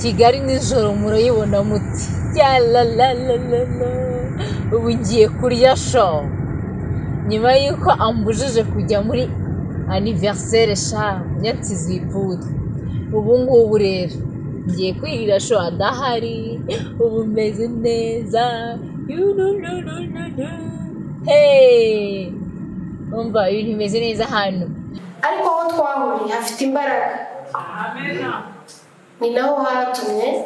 kigali nijoro murayibona muti yalalalala ubu ngiye kurya show nyuma y'uko ambujije kujya muri aniveriseri sha nyatsize ipudu ubu ngubu rero ngiye kwirira show adahari ubu meze neza. Hey! Umva ibintu bimeze neza hano. Ariko aho twahuriye hafite imbaraga. Ni naho hatumye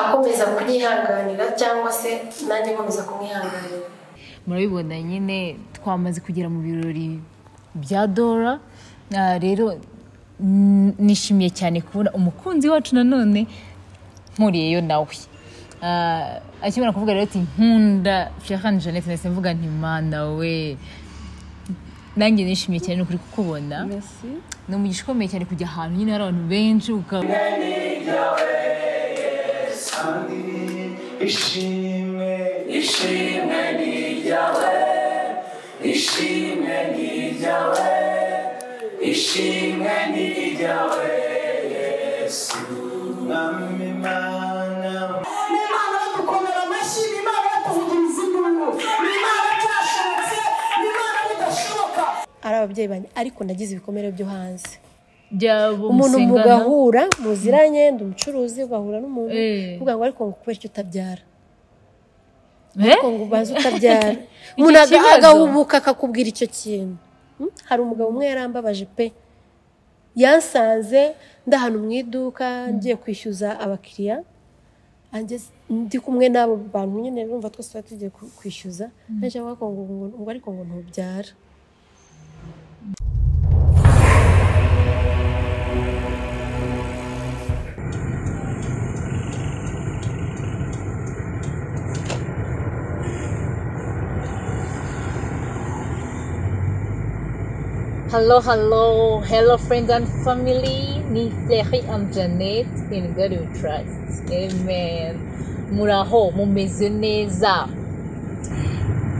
akomeza kunyihanganira cyangwa se nanjye nkomeza kumwihanganira. Murabibona nyine twamaze kugera mu birori bya dora. Ah, rero nishimiye cyane kubona umukunzi wacu nanone nkuriyeyo nawe. Ah, akimara kuvuga rero ati nkunda Fiachan Jeannette ndetse mvuga nti mana we. Nanjye nishimiye cyane ukuri kukubona ni umugisha ukomeye cyane kujya ahantu nyine hari abantu benshi ukaba ishimwe ishimwe ni iryawe ishimwe ni iryawe ishimwe ni iryawe yesu. Mwami ababyeyi banjye ariko nagize ibikomere byo hanze. Umuntu mugahura muziranye ndi umucuruzi ugahura n'umuntu. Eh. uvuga ngo ariko ngo kubera icyo utabyara. Eh? ariko ngo ubanze utabyara. Umuntu agahubuka akakubwira icyo kintu. Hmm? hari umugabo umwe yarambabaje pe. Yansanze ndahano mu iduka ngiye kwishyuza abakiriya. Ndi kumwe n'abo bantu nyine urumva twese tuba tugiye kwishyuza. Ngo- ngo ariko ngo ntubyara. Hello, hello, hello, friends and family. Ni Flery and Janet in God we trust. Amen. Muraho, mumeze neza.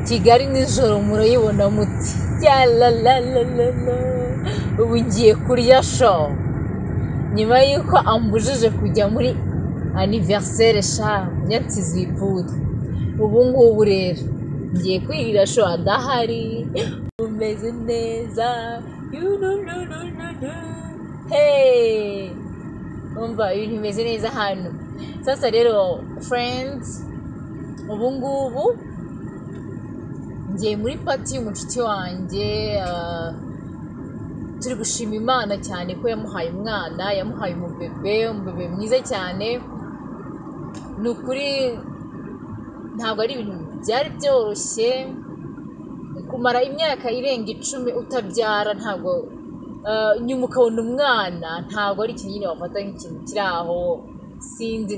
Kigali nijoro murayibona muti yalalalala ubu ngiye kurya show nyuma y'uko ambujije kujya muri aniveriseri sha nyatsize ipudu ubu ngubu rero ngiye kwirira show adahari. Umeze neza. Hey! Umva ibintu bimeze neza hano. Sasa rero friends ubu ngubu ngiye muri pati y'umucuti wanjye ah, turi gushima imana cyane ko yamuhaye umwana yamuhaye umubebe umubebe mwiza cyane. Ni ukuri ntabwo ari ibintu byari byoroshye kumara imyaka irenga icumi utabyara ntabwo ah, nyuma ukabona umwana ntabwo ari ikintu nyine wafata nk'ikintu kiri aho. Sinzi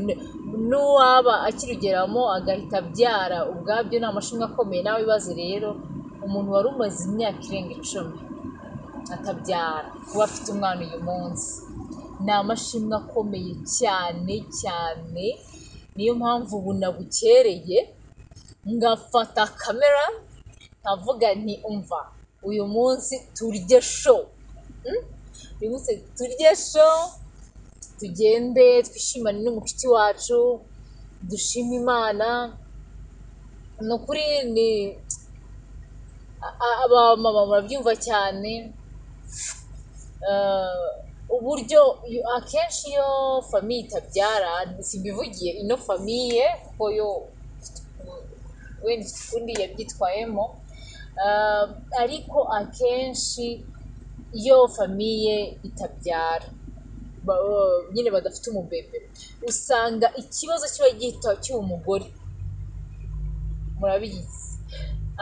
n'uwaba akirugeramo agahita abyara ubwabyo ni amashimwe akomeye. Nawe ibaze rero umuntu wari umaze imyaka irenga icumi atabyara kuba afite umwana uyu munsi. Ni amashimwe akomeye cyane cyane niyo mpamvu ubu nabukereye. Ngafata kamera nkavuga nti umva uyu munsi turye show. Mm? uyu munsi turye show tugende twishimane n'umucuti wacu dushime imana. Ni ukuri ni abamama murabyumva cyane. Eh, uburyo akenshi iyo famiye itabyara simbivugiye ino famiye kuko yo wenda ukundi yabyitwayemo. Eh, ariko akenshi iyo famiye itabyara nyine badafite umubebe usanga ikibazo kiba gihita cy'uwo mugore murabizi.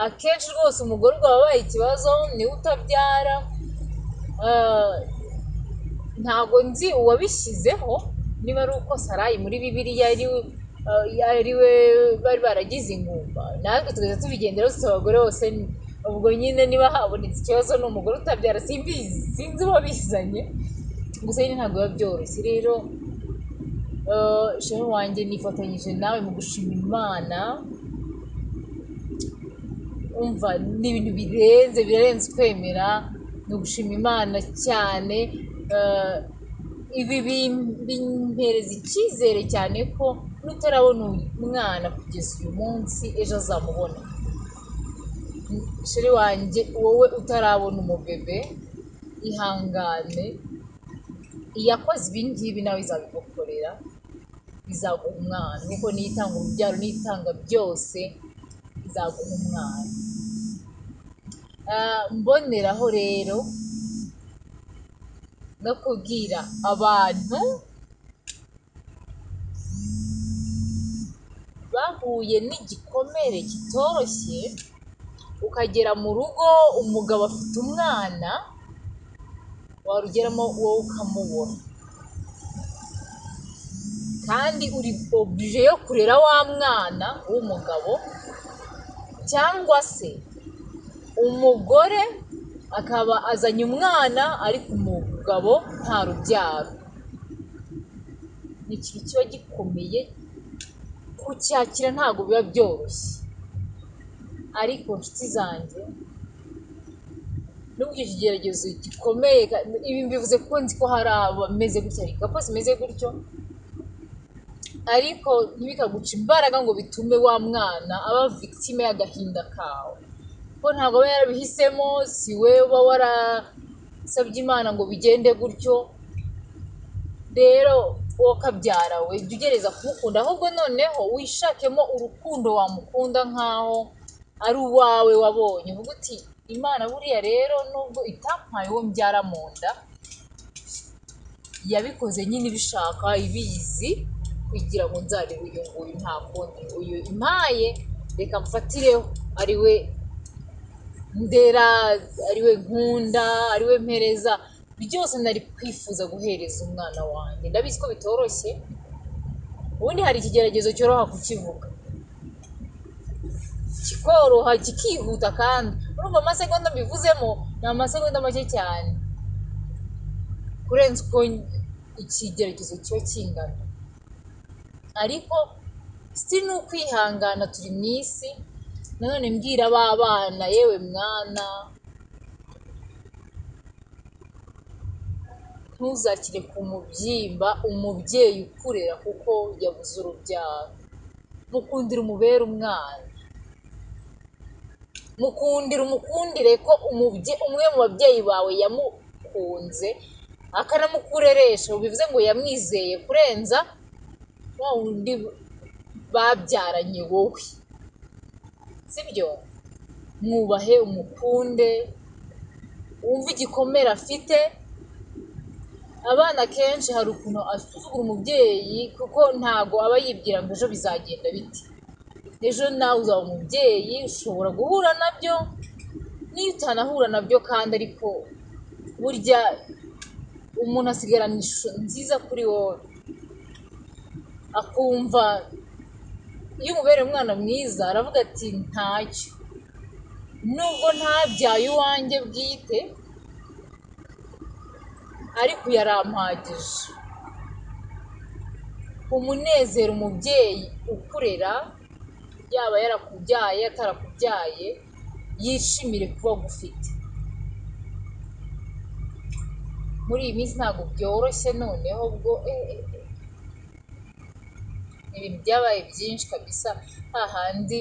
Akenshi rwose umugore wabaye ikibazo ni we utabyara. Ah, ntabwo nzi uwabishyizeho niba ari uko sarayi muri we ah, ari we bari baragize ingumba natwe tugahita tubigendera dufite abagore bose ubwo nyine niba habonetse ikibazo ni umugore utabyara simbizi sinzi uwabizanye gusa nyine ntabwo biba byoroshye. Rero ah, shehe wanjye nifatanyije nawe mu gushima imana umva ni ibintu birenze birarenze kwemera ni ugushima imana cyane. Eh, ibi bim- bimpereza icyizere cyane ko n'utarabona umwana kugeza uyu munsi ejo azamubona. Sheri wanjye wowe utarabona umubebe ihangane iyakoze ibi ngibi nawe izabigukorera izaguha umwana. Kuko niyo itanga urubyaro niyo itanga byose izaguha umwana. Ah, mboneraho rero no kubwira abantu bahuye n'igikomere kitoroshye ukagera mu rugo umugabo afite umwana warugeramo wowe ukamubona. Kandi uri obije yo kurera wa mwana w'umugabo cyangwa se umugore akaba azanye umwana ariko umugabo nta rubyaro ni ikintu kiba gikomeye kucyakira ntabwo biba byoroshye. Ariko nshuti zanjye nubwo icyo kigeragezo gikomeye ibi mbivuze kuko nzi ko hari abameze gutya hari gapo zimeze gutyo. Ariko ntibikaguca imbaraga ngo bitume wa mwana aba victime y'agahinda kawe. Ko ntabwo aba yarabihisemo si we uba warasabye imana ngo bigende gutyo. Rero wowe kabyara we jya ugereza kumukunda. Ahubwo noneho wishakemo urukundo wamukunda nk'aho ari uwawe wabonye. Uvuga uti imana buriya rero nubwo itampaye uwo mbyara mu nda yabikoze nyine ibishaka ibizi kugira ngo nzarebe uyu nguyu nta kundi. Uyu impaye reka mfatireho. Ari we ndera ari we nkunda ari we mpereza. Byose nari kwifuza guhereza umwana wanjye. Ndabizi ko bitoroshye. Ubundi hari ikigeragezo cyoroha kukivuga. Kikoroha kikihuta kandi. Urumva amasegonda mbivuzemo ni amasegonda make cyane. Kurenza uko ikigeragezo kiba kingana. Ariko si ni ukwihangana turi mu isi. Nanone mbwira ba bana yewe mwana. Ntuzakire ku mubyimba umubyeyi ukurera kuko yabuze urubyaro. Mukundire umubere umwana. Mukundire umukundire ko umwe mu babyeyi bawe yamukunze akanamukureresha. Bivuze ngo yamwizeye kurenza wa wundi babyaranye wowe. Sibyo? Mwubahe umukunde wumve igikomere afite abana kenshi hari ukuntu asuzugura umubyeyi kuko ntago aba yibwira ngo ejo bizagenda bite. Ejo nawe uzaba umubyeyi ushobora guhura na byo niyo utanahura na byo kandi ariko burya umuntu asigarana ishusho nziza kuri wowe. Akumva iyo umubereye umwana mwiza aravuga ati ntacyo. Nubwo ntabyaye uwanjye bwite ariko yarampagije. Umunezero umubyeyi ukurera yaba yarakubyaye atarakubyaye yishimire kuba agufite. Muri iyi minsi ntabwo byoroshye noneho ubwo eh, eh, eh. ibintu byabaye byinshi kabisa. Hahandi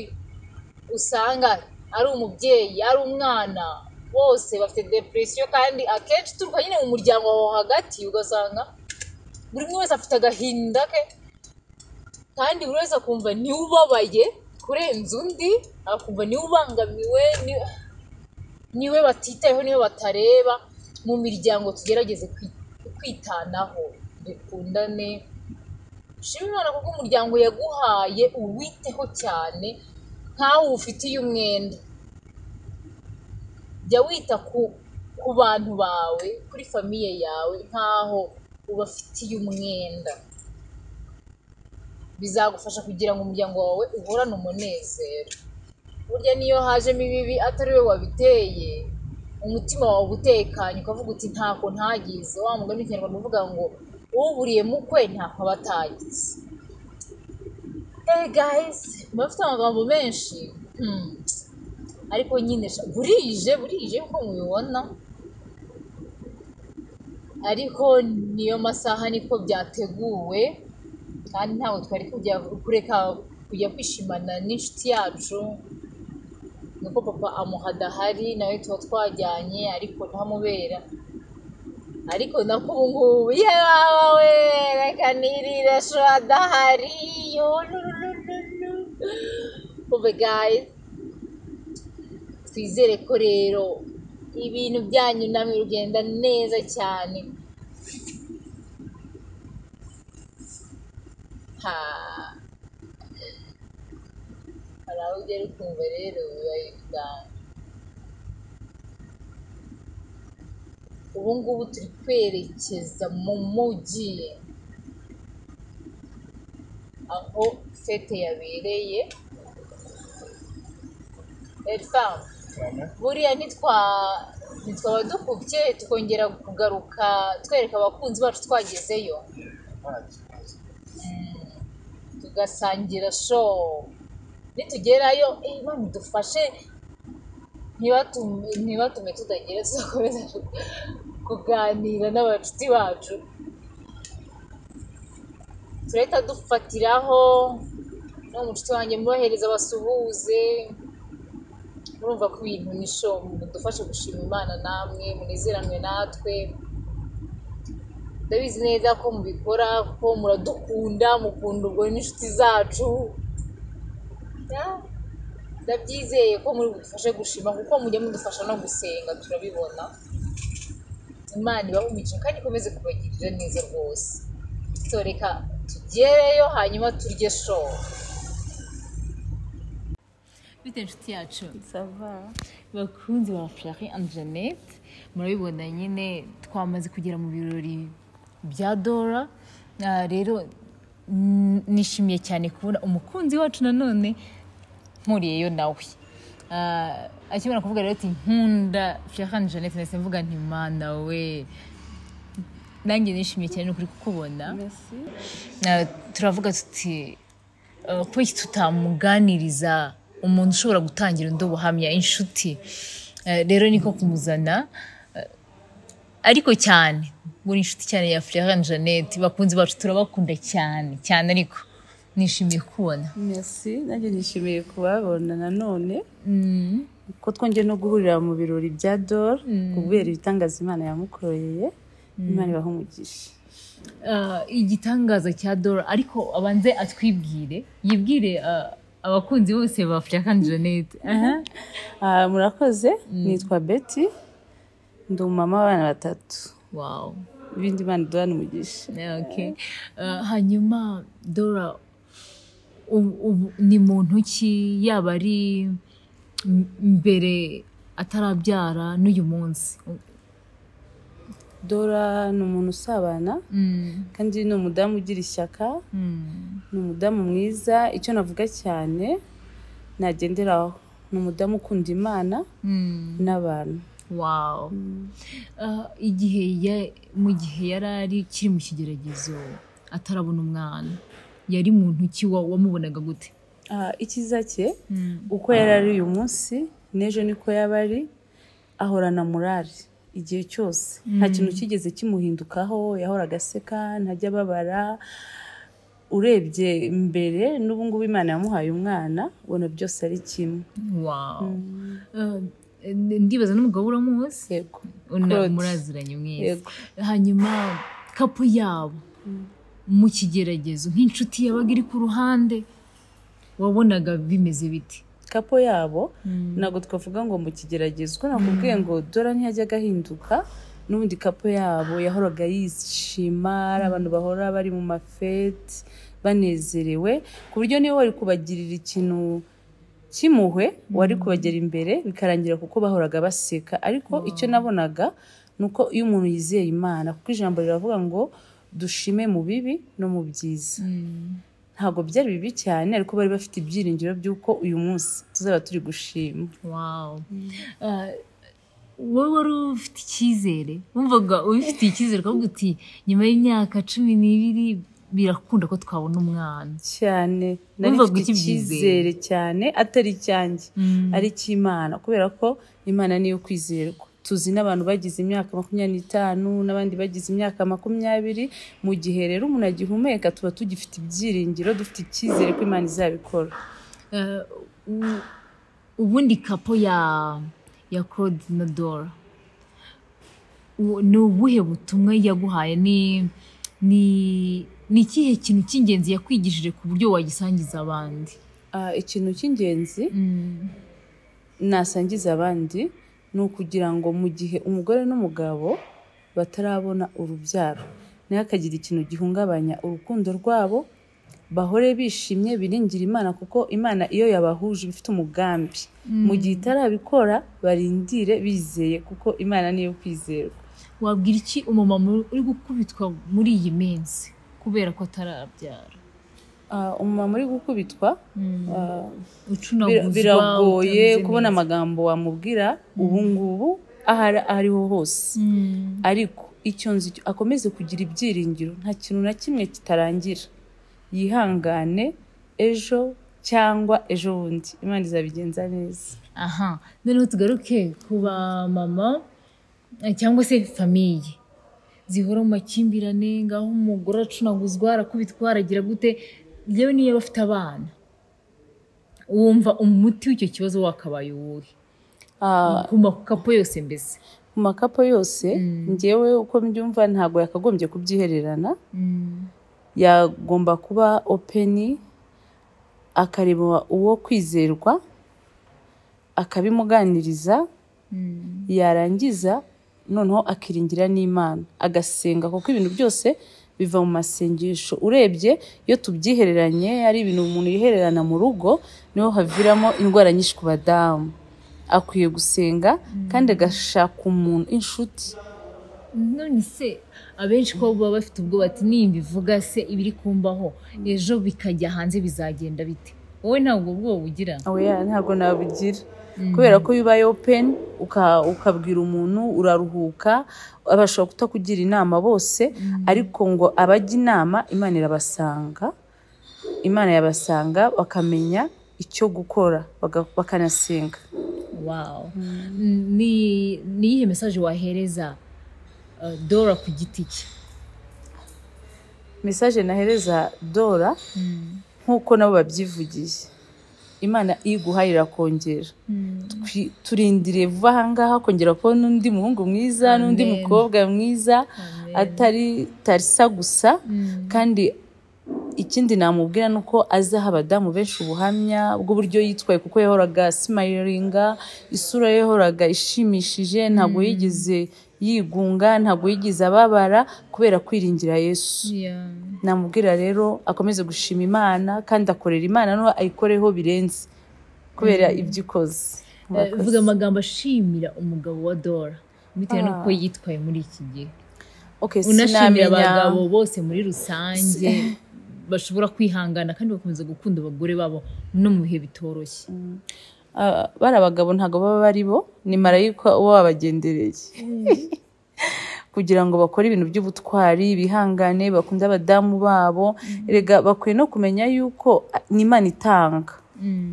usanga ari umubyeyi ari umwana. Bose bafite depresiyo kandi akenshi uturuka nyine mu muryango wawe hagati ugasanga buri umwe wese afite agahinda ke. Kandi buri wese akumva ni we ubabaye kurenza undi akumva ni we ubangamiwe ni- ni we batitayeho ni we batareba mu miryango tugerageze kwi- kwitanaho. Dukundane. Shima imana kuko umuryango yaguhaye uwiteho cyane nk'aho uwufitiye umwenda jya wita ku bantu bawe kuri famiye yawe nk'aho ubafitiye umwenda. Bizagufasha kugira ngo umuryango wawe uhorane umunezero. Burya niyo hajemo ibibi atari we wabiteye umutima wawe utekanye ukavuga uti ntako ntagize. Wa mugani w'ikinyarwanda uvuga ngo uburiye mukwe ntako aba atagize. Hey guys mufite amagambo menshi? Hmm. Ariko nyine burije burije uko mubibona ariko niyo masaha niko byateguwe kandi ntabwo twari kujya kureka kujya kwishimana n'inshuti yacu nuko papa amuha adahari nawe tuba twajyanye ariko ntamubera ariko nako ubu ngubu yewe reka nirire adahari yolulululu ube guys twizere ko rero ibintu byanyu namwe bigenda neza cyane ha hari aho ugera ukumva rero bibaye ibiganga ubu ngubu turi kwerekeza mu mujyi aho fete yabereye erifamu buriya ntitwa ntitwaba dukubye tukongera kugaruka twereka abakunzi bacu twagezeyo. Tugasangira show. Nitugerayo Imana idufashe ntibatume tutagera tuzakomeza kuganira n'abacuti bacu. Turahita dufatiraho n'umucuti wanjye mwohereza basuhuze murumva ko ibintu ni show mudufashe gushima imana namwe munezeranwe natwe. Ndabizi neza ko mubikora ko muradukunda mukunda ubwo n'inshuti zacu. Ndabyizeye ko muri budufashe gushima kuko mujya mudufasha no gusenga turabibona. Imana ibahe umugisha kandi ikomeze kubagirira neza rwose. So reka tugereyo hanyuma turye show. Bite inshuti yacu bakunzi ba Fleury and Jeannette murabibona nyine twamaze kugera mu birori bya Dora rero nishimiye cyane kubona umukunzi wacu nanone mpuriyeyo nawe akimara kuvuga rero ati nkunda Fleury and Jeannette ndetse mvuga nti mana we nanjye nishimiye cyane n'ukuri kukubona turavuga tuti iki tutamuganiriza umuntu ushobora gutangira undi ubuhamya inshuti. Eh, rero niko kumuzana. Eh, ariko cyane buri inshuti cyane ya Florent Jeannette bakunzi bacu turabakunda cyane cyane ariko nishimiye kubona. Mesi nanjye nishimiye kubabona nanone ko twongeye no guhurira mu birori bya dore kubera ibitangaza imana yamukoreye imana ibaha umugisha. Ah, igitangaza cya Dora ariko abanze atwibwire yibwire abakunzi bose ba Florent Jeannette. Ah, murakoze. Nitwa betty. Ndi umumama w'abana batatu. Wow. Ibindi imana iduhana umugisha. Okay. Uh, hanyuma Dora ni muntu ki? Yaba ari mbere atarabyara n'uyu munsi? Dora ni umuntu usabana Mm, kandi ni umudamu ugira ishyaka mm, ni umudamu mwiza icyo navuga cyane nagenderaho. Ni umudamu ukunda imana mm. n'abantu. Wow. Uh, igihe mu gihe yari ari kiri mu kigeragezo atarabona umwana yari muntu ki wa- wamubonaga gute? Ah, icyiza cye uko yari ari uyu munsi n'ejo niko yaba ari ahorana morali igihe cyose. Nta kintu kigeze kimuhindukaho yahoraga aseka ntajya ababara. Urebye mbere n'ubu ngubu imana yamuhaye umwana ubona byose ari kimwe. Wow. Uh, ndibaza n'umugabo uramuzi? Yego. Muraziranye Yego. hanyuma kapu yabo mu kigeragezo nk'inshuti yabaga iri ku ruhande wabonaga bimeze biti kapo yabo ntabwo twavuga ngo mu kigeragezo ko nakubwiye ngo dora ntiyajyaga ahinduka n'ubundi kapo yabo yahoraga yishima ari abantu bahora bari mu mafeti banezerewe ku buryo niyo wari kubagirira ikintu cy'impuhwe wari kubagera imbere bikarangira kuko bahoraga baseka. Ariko icyo nabonaga ni uko iyo umuntu yizeye imana kuko ijambo riravuga ngo dushime mu bibi no mu byiza. Ntabwo byari bibi cyane ariko bari bafite ibyiringiro by'uko uyu munsi tuzaba turi gushima. Wow. Uh, wowe wari ufite icyizere? Wumvaga ubifitiye icyizere ukavuga uti nyuma y'imyaka cumi n'ibiri birakunda ko twabona umwana. Cyane. Nari mfite icyizere cyane atari icyanjye. Ari icy'imana kubera ko imana niyo kwizerwa tuzi n'abantu bagize imyaka makumyabiri n'itanu n'abandi bagize imyaka makumyabiri mu gihe rero umuntu agihumeka tuba tugifite ibyiringiro dufite icyizere ko imana izabikora. Eh, ubundi kapo ya ya claude na dora ni ubuhe butumwa yaguhaye? Ni ni ni ikihe kintu cy'ingenzi yakwigishije ku buryo wagisangiza abandi? Ah, ikintu cy'ingenzi? Nasangiza abandi? Ni ukugira ngo mu gihe umugore n'umugabo batarabona urubyaro ntihakagire ikintu gihungabanya urukundo rwabo bahore bishimye biringire imana kuko imana iyo yabahuje iba ifite umugambi. Mu gihe itarabikora barindire bizeye kuko imana niyo kwizerwa. Wabwira iki umumama uri gukubitwa muri iyi minsi kubera ko atarabyara? Umumama uri gukubitwa ah, ucunaguzwa Bir- biragoye kubona amagambo wamubwira ubu ngubu aho ari- aho ariho hose. Mm. ariko icyo nzi akomeze kugira ibyiringiro nta kintu na kimwe kitarangira. Yihangane ejo cyangwa ejo bundi. Imana izabigenza neza. Aha. Noneho tugaruke ku ba mama eh, cyangwa se famiye zihora mu makimbirane ngaho umugore acunaguzwa arakubitwa aragira gute? Yewe niyo bafite abana wumva umuti w'icyo kibazo wakabaye uwuhe? Ah, ku makapo yose mbese. Ku makapo yose ngewe uko mbyumva ntabwo yakagombye kubyihererana. Yagomba kuba openi akareba uwo kwizerwa akabimuganiriza yarangiza noneho akiringira n'imana. Agasenga kuko ibintu byose biva mu masengesho. Urebye iyo tubyihereranye ari ibintu umuntu yihererana mu rugo ni ho haviramo indwara nyinshi ku badamu. Akwiye gusenga kandi agashaka umuntu inshuti. None se abenshi ko baba bafite ubwoba ati nimba ivuga se ibiri kumbaho ejo bikajya hanze bizagenda bite? Wowe ntabwo ubwoba ugira. Ntabwo nabugira kubera ko iyo ubaye openi ukabwira umuntu uraruhuka bashobora kutakugira inama bose ariko ngo abajya inama imana irabasanga imana yabasanga bakamenya icyo gukora bakanasenga. Ni ni iyihe mesaje wahereza uh, dora ku giti cye? Mesaje nahereza dora nk'uko nabo babyivugiye. Imana iguhaye irakongera. Twi- turindire vuba ahangaha kongera kubona undi muhungu mwiza n'undi mukobwa mwiza atari tarisa gusa. Kandi ikindi namubwira ni uko azaha abadamu benshi ubuhamya bw'uburyo yitwaye kuko yahoraga simayiringa isura yahoraga ishimishije ntabwo yigeze yigunga ntabwo yigeze ababara kubera kwiringira yesu. Namubwira rero akomeze gushima imana kandi akorera imana no ayikoreho birenze kubera ibyo ikoze. Eh, vuga amagambo ashimira umugabo wa dora bitewe n'uko yitwaye muri iki gihe. Okay, unashimira abagabo bose muri rusange bashobora kwihangana kandi bakomeza gukunda abagore babo no mu bihe bitoroshye. Ah, bari abagabo ntabwo baba ari bo ni marayika uba wabagendereye kugira ngo bakore ibintu by'ubutwari bihangane bakunde abadamu babo. Erega bakwiye no kumenya yuko ah, ni imana itanga.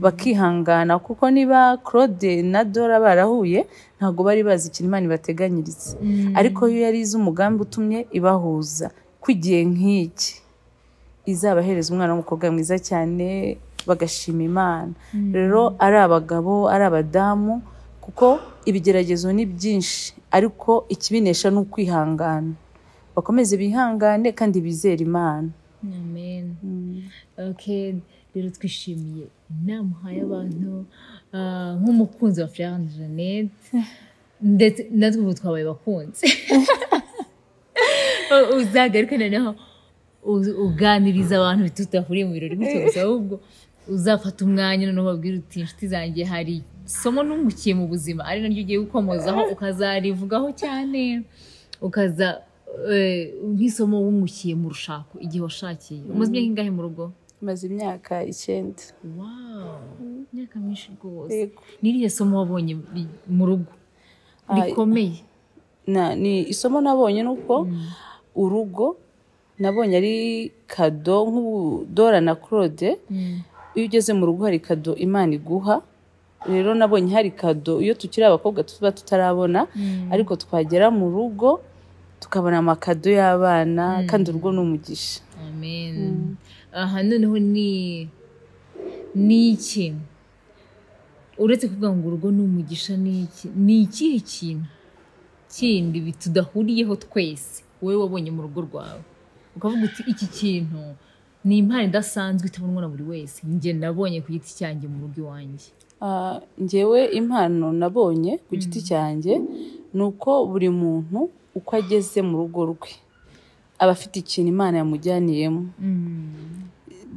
Bakihangana kuko niba claude na dora barahuye ntabwo bari bazi ikintu imana ibateganyiriza ariko yo yari izi umugambi utumye ibahuza. Ko igihe nk'iki izabahereza umwana w'umukobwa mwiza cyane bagashima imana. Rero ari abagabo ari abadamu kuko ibigeragezo ni byinshi. Ariko ikibinesha ni ukwihangana. Bakomeze bihangane kandi bizere imana. Amen. Okay rero twishimiye inama uhaye abantu ah, nk'umukunzi wa Florence Jeannette. Ndetse natwe ubu twabaye abakunzi. Uzagaruke noneho uganiriza abantu tutahuriye mu birori gutyo gusa ahubwo uzafata umwanya noneho babwira uti inshuti zanjye hari isomo nungukiye mu buzima. Ari naryo ugiye gukomozaho ukazarivugaho cyane ukaza eh, nk'isomo wungukiye mu rushako igihe washakiye. Umaze imyaka ingahe mu rugo? Maze imyaka icyenda. Wow. Imyaka myinshi rwose. Yego. ni irihe somo wabonye mu rugo? Rikomeye? Na- ni isomo nabonye ni uko urugo nabonye ari kado nk'ubu dora na claude. Iyo ugeze mu rugo hari kado imana iguha rero nabonye hari kado iyo tukiri abakobwa tuba tutarabona ariko twagera mu rugo tukabona amakado y'abana kandi urugo ni umugisha. Amen. Aha noneho ni ni iki? Uretse kuvuga ngo urugo ni umugisha ni iki ni ikihe kintu? Kindi tudahuriyeho twese wowe wabonye mu rugo rwawe? Ukavuga uti iki kintu ni impano idasanzwe itabonwa na buri wese. Njye nabonye ku giti cyanjye mu rugo iwanjye. Ah, njyewe impano nabonye ku giti cyanjye ni uko buri muntu uko ageze mu rugo rwe aba afite ikintu imana yamujyaniyemo.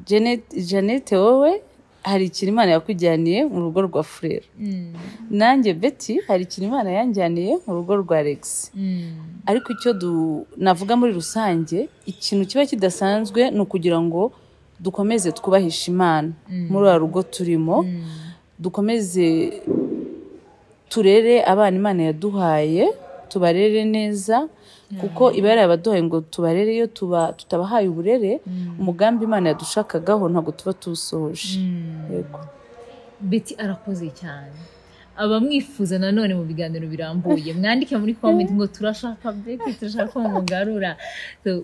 Janet- Jeannette wowe hari ikintu imana yakujyaniye mu rugo rwa furera nanjye Betty hari ikintu imana yanjyaniye mu rugo rwa Alex. Ariko icyo navuga muri rusange ikintu kiba kidasanzwe ni ukugira ngo dukomeze twubahishe imana. Muri uru rugo turimo dukomeze turere abana imana yaduhaye tubarere neza kuko iba yarabaduhaye ngo tubarere iyo tuba tutabahaye uburere umugambi imana yadushakagaho ntabwo tuba tuwusohoje yego. Betty arakoze cyane. Abamwifuza nanone mu biganiro birambuye. Mwandike muri comment ngo turashaka Betty turashaka ko mugarura.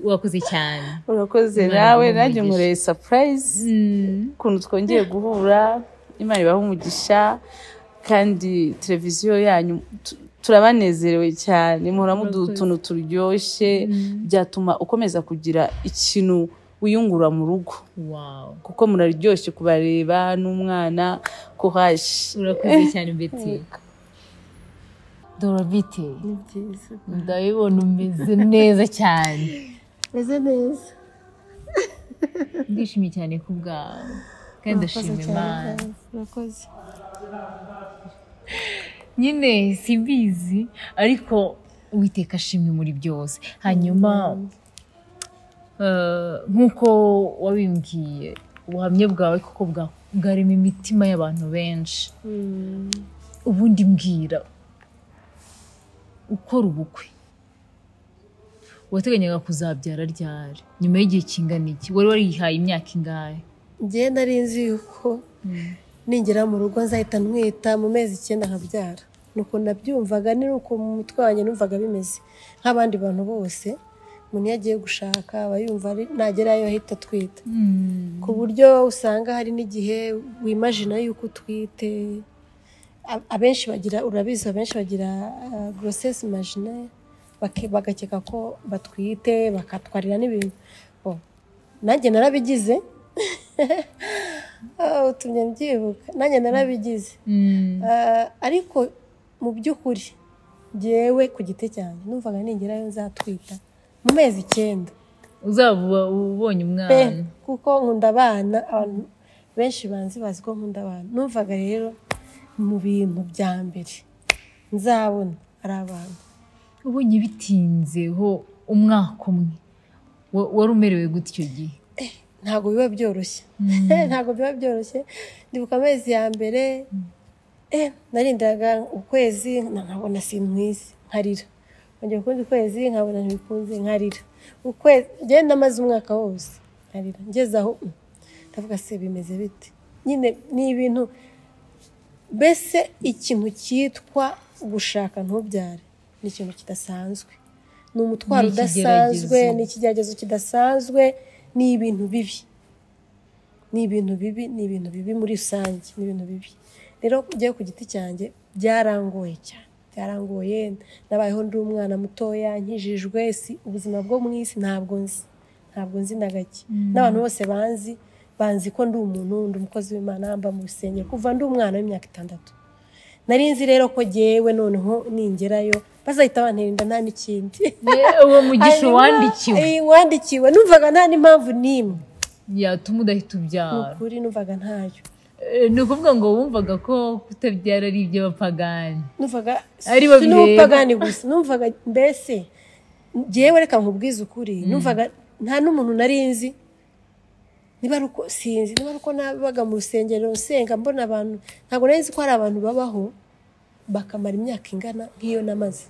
Wakoze cyane. Urakoze nawe nanjye umugisha. nkoreye surprise. Ukuntu twongeye guhura imana ibaha umugisha kandi televiziyo yanyu turabanezerewe cyane muhora muduha utuntu turyoshye byatuma ukomeza kugira ikintu wiyungura mu rugo. Kuko muraryoshye kubareba n'umwana kuhashi urakoze cyane Betty. Dora Betty. Ni byiza. Ndabibona umeze neza cyane. Meze neza. Ndishimye cyane ku bwawe. Kandi ndashima imana. urakoze nyine simbizi ariko uwiteka ashimwe muri byose. Hanyuma eh, nk'uko wabimbwiye ubuhamya bwawe kuko bwa- bwarema imitima y'abantu benshi. Ubundi mbwira ukora ubukwe. Wateganyaga kuzabyara ryari? Nyuma y'igihe kingana iki? Wari warihaye imyaka ingahe? Nari nzi yuko ningera mu rugo nzahita ntwita mu mezi icyenda nkabyara. Nuko nabyumvaga ni uko mu mutwe wanjye numvaga bimeze. Nk'abandi bantu bose umuntu iyo agiye gushaka aba yumva nagerayo ahita atwita ku buryo usanga hari n'igihe wimajina yuko utwite. Abenshi bagira urabizi abenshi bagira gorosesi imajinaire bagakeka ko batwite bakatwarira n'ibintu. Oh, nanjye narabigize. utumye mbyibuka nanjye narabigize. Ah, ariko mu by'ukuri ngewe ku giti cyanjye numvaga ningerayo nzatwita mu mezi icyenda. Uzaba ubonye umwana. Kuko nkunda abana abantu benshi banzi bazi ko nkunda abana. Numvaga rero mu bintu bya mbere nzabona ari abana ubonye bitinzeho umwaka umwe. Wa- wari umerewe gute icyo gihe ntabwo biba byoroshye. Ntabwo biba byoroshye. Ndibuka amezi ya mbere eh, narindiraga ukwezi nkabona sintwize nkarira. Nkongera ukundi kwezi nkabona ntibikunze nkarira. Ukwezi ngenda amaze umwaka wose nkarira. Ngeze aho mm, ndavuga se bimeze bite? Nyine ni ibintu mbese ikintu cyitwa gushaka ntubyare ni ikintu kidasanzwe. Ni umutwaro udasanzwe ni ikigeragezo kidasanzwe. Ni ibintu bibi. Ni ibintu bibi ni ibintu bibi muri rusange ni ibintu bibi. Rero njyewe ku giti cyanjye byarangoye cyane. Byarangoye nabayeho ndi umwana mutoya nkijijwe si ubuzima bwo mu isi ntabwo nzi. Ntabwo nzi na gake. N'abantu bose banzi banzi ko ndi umuntu ndi umukozi w'imana mba mu rusengero. Kuva ndi umwana w'imyaka itandatu. Nari nzi rero ko jyewe noneho ningerayo bazahita bantera inda nta n'ikindi uwo mugisha wandikiwe. eh, wandikiwe. Numvaga nta n'impamvu n'imwe. Yatuma udahita ni ubyara. Ukuri numvaga ntayo. Eh, ni ukuvuga ngo wumvaga ko kutabyara ari iby'abapagani numvaga Ari bo si n'ubupagani gusa. Numvaga mbese njyewe reka nkubwize ukuri. Numvaga nta n'umuntu nari nzi. Niba ari uko sinzi niba ari uko nabaga mu rusengero nsenga mbona abantu ntabwo nari nzi ko hari abantu babaho. Bakamara imyaka ingana nk'iyo namaze.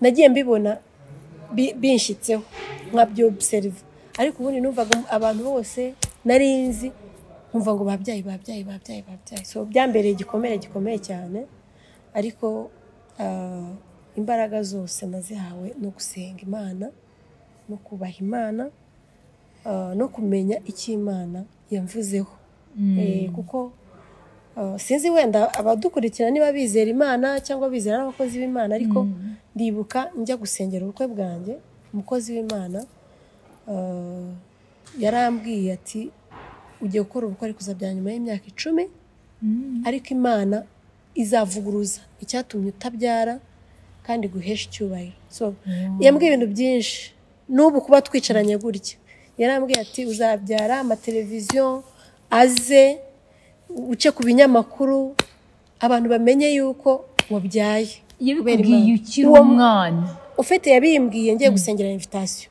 Nagiye mbibona bi- binshyitseho nkabyobuseriva ariko ubundi numvaga abantu bose nari nzi nkumva ngo babyaye babyaye babyaye babyaye. So byambereye igikomere gikomeye cyane. Ariko ah, imbaraga zose nazihawe no gusenga imana no kubaha imana ah, no kumenya icyo imana yamvuzeho. Eh, kuko sinzi wenda abadukurikira niba bizera imana cyangwa bizera n'abakozi b'imana ariko ndibuka njya gusengera ubukwe bwanjye. Umukozi w'imana ah, yarambwiye ati ugiye gukora ubukwe ariko uzabyara nyuma y'imyaka icumi. Ariko imana izavuguruza icyatumye utabyara kandi guhesha icyubahiro. So yambwiye ibintu byinshi. N'ubu kuba twicaranye gutya. Yarambwiye ati uzabyara amateleviziyo aze uce ku binyamakuru abantu bamenye yuko wabyaye. Yabikubwiye ukiri umwana. Ufite yabimbwiye ngiye gusengera invitasiyo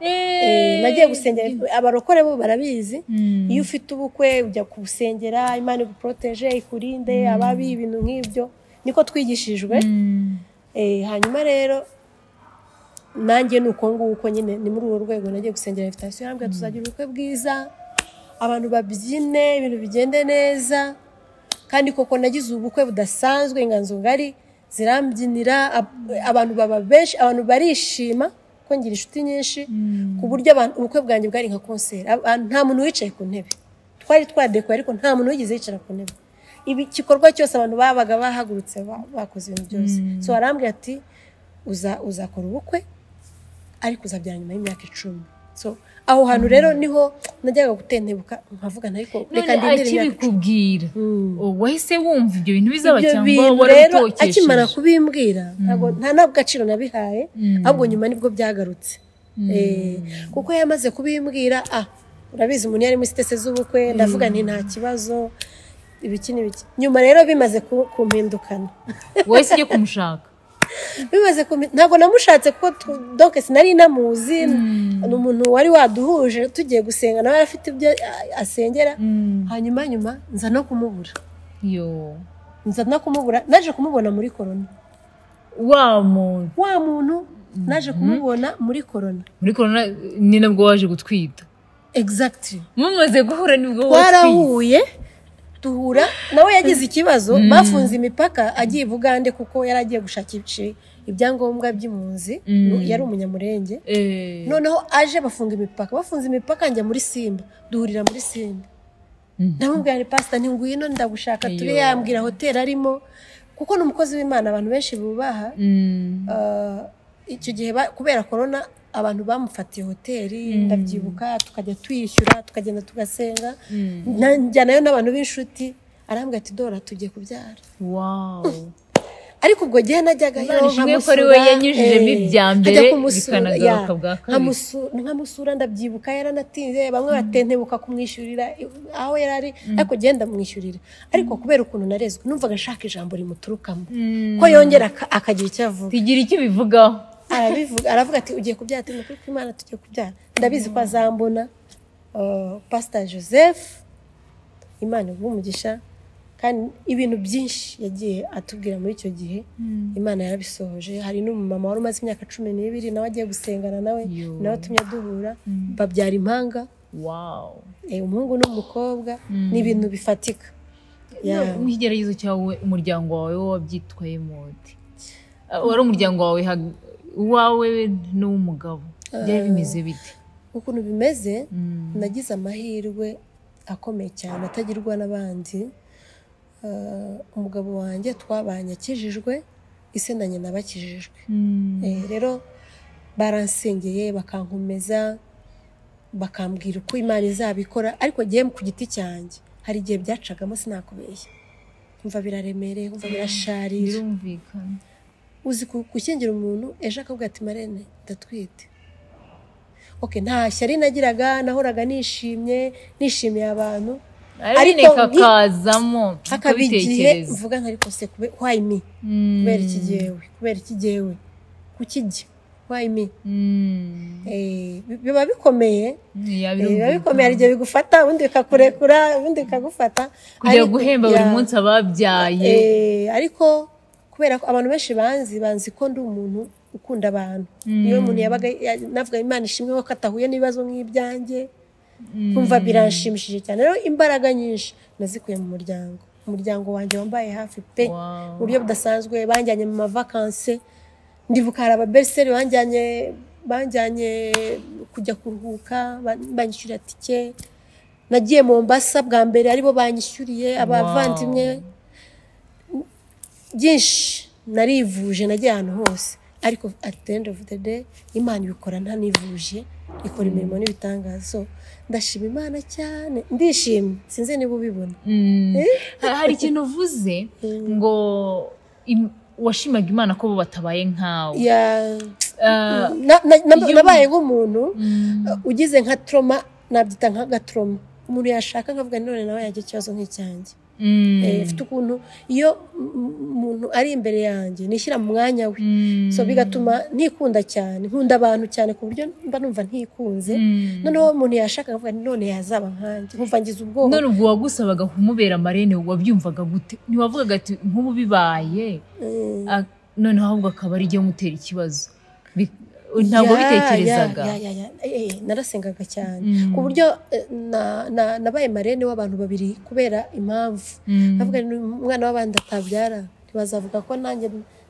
Eh, nagiye gusengera abarokore bo barabizi. Iyo ufite ubukwe ujya kubusengera imana iguporoteje ikurinde ababi ibintu nk'ibyo niko twigishijwe. Eh, hanyuma rero nanjye ni uko nguko nyine ni muri urwo rwego nagiye gusengera invitasiyo yarambwira tuzagira ubukwe bwiza. Abantu babyine ibintu bigende neza. Kandi koko nagize ubukwe budasanzwe inganzo ngari zirambyinira. Ab- abantu baba benshi abantu barishima ko ngira inshuti nyinshi ku buryo abantu- ubukwe bwanjye bwari nka konseri nta muntu wicaye ku ntebe. Twari twadekoye ariko nta muntu wigeze yicara ku ntebe. Ibi igikorwa cyose abantu babaga bahagurutse ba- bakoze ibintu byose. So arambwira ati "Uza- uzakora ubukwe ariko uzabyara nyuma y'imyaka icumi. So aho hantu rero ni ho najyaga gutentebuka nkavuga ariko reka ndindire imyaka icumi. Akibikubwira wahise wumva ibyo bintu bizaba cyangwa bintu rero warabitokesheje akimara kubimbwira ntabwo nta n'agaciro nabihaye ahubwo nyuma ni bwo byagarutse. Eh, kuko yamaze kubimbwira ah urabizi umuntu yari muri sitese z'ubukwe ndavuga nti nta kibazo. Ibiki n'ibiki. Nyuma rero bimaze ku- kumpindukana wahise ujya kumushaka? bimaze ntabwo namushatse kuko donc sinari namuzi ni umuntu wari waduhuje tugiye gusenga nawe afite ibyo asengera. Hanyuma nyuma nza no kumubura. Yo. Nza no kumubura naje kumubona muri korona wa muntu. Wa muntu naje kumubona muri korona muri korona ni nabwo waje gutwita. Exactly. Mumaze guhura ni bwo watwite duhura nawe yagize ikibazo bafunze imipaka agiye i bugande kuko yari agiye gushakisha ibyangombwa by'impunzi yari umunyamurenge. Eh, noneho aje bafunga imipaka bafunze imipaka njya muri simba duhurira muri simba. Ndamubwira ni pasita ngwino ndagushaka turi Yo. yambwira hoteli arimo. Kuko ni umukozi w'imana abantu benshi bubaha. Mm, Ah, icyo gihe kubera korona abantu bamufatiye hoteli ndabyibuka tukajya tuyishyura tukagenda tugasenga. Na- njyanayo n'abantu b'inshuti arambwira ati dora tugiye kubyara. Wow. Ariko ubwo gihe bikanagaruka bwa kabiri. nkamusura ndabyibuka yaranatinze bamwe batentebuka kumwishyurira aho yari ari ariko genda ndamwishyurira ariko kubera ukuntu narezwe numvaga nshaka ijambo rimuturukamo. Ko yongera aka- akagira icyo avuga. Tugira icyo bivugaho. Arabivuga aravuga ati ugiye kubyara ati nukuri kw'imana tugiye kubyara. Ndabizi ko azambona uh, pastor joseph imana umugisha kandi ibintu byinshi yagiye atubwira muri icyo gihe imana yarabisohoje. Hari n'umumama wari umaze imyaka cumi n'ibiri nawe agiye gusengana nawe nawe atumye duhura babyara impanga. Wow. Eh, umuhungu n'umukobwa ni ibintu bifatika. Yeah. mu kigeragezo cyawe umuryango wawe wabyitwayemo Ah, wari umuryango wawe uwawe n'uw'umugabo byari bimeze bite? ukuntu bimeze nagize amahirwe akomeye cyane atagirwa n'abandi. Uh, umugabo wanjye twabanye akijijwe ise na nyina bakijijwe. Eh, rero baransengeye bakankomeza bakambwira uko imana izabikora ariko ngewe ku giti cyanjye. Hari igihe byacagamo sinakubeshya. Kumva biraremereye kumva birasharira. Birumvikana. Uzi gushyingira umuntu ejo akavuga ati marene ndatwite. Ok nta shyari nagiraga nahoraga nishimye nishimiye abantu. Ariko kakazamo hakaba igihe mvuga nka ariko se why me? Kubera iki jyewe kubera iki jyewe kuki jye why me? Mm, Eh, bi- biba bikomeye. Ya, Eh, biba bikomeye. Hari igihe bigufata ubundi bikakurekura ubundi bikagufata. Kujya guhemba buri munsi ababyaye. Eh, ariko kubera ko abantu benshi banzi banzi ko ndi umuntu ukunda abantu. Niyo umuntu yabaga ya- navuga imana ishimwe ko atahuye n'ibibazo nk'ibyanjye nkumva biranshimishije cyane. Rero imbaraga nyinshi nazikuye mu muryango. Umuryango wanjye wambaye hafi pe mu buryo budasanzwe banjyanye mu mavakanse ndibuka hari ababeriseri banjyanye banjyanye kujya kuruhuka ba- banyishyurira tike. Nagiye mu mbasa bwa mbere ari bo banyishyuriye abavandimwe. Byinshi narivuje nagiye ahantu hose. Ariko at the end of the day imana ibikora ntanivuje ikora imirimo n'ibitangaza. So, ndashima imana cyane. Ndishimye. Sinzi niba ubibona. Ha- hari ikintu uvuze ngo im- washimaga imana ko bo batabaye nkawe iyo- nabaye nk'umuntu uh, ugize nka troma nabyita nk'agatroma umuntu yashaka nkavuga none nawe yagira ikibazo nk'icyanjye. Mm, Eh, mfite ukuntu iyo umuntu ari imbere yanjye nishyira mu mwanya we. So bigatuma ntikunda cyane nkunda abantu cyane ku buryo mba numva ntikunze. Noneho umuntu yashaka nkavuga none yazaba nkanjye nkumva ngize ubwoba. None ubwo wagusabaga kumubera marene wabyumvaga gute? Ntiwavugaga ati nk'ubu bibaye ah, noneho ahubwo akaba ari jya umutera ikibazo. Ntabwo Ya, bitekerezaga. Eh, eh, narasengaga cyane. Ku buryo eh, na- na- nabaye marene w'abantu babiri kubera impamvu. Bavuga ni umwana w'abandi atabyara. Ntibazavuga ko nanjye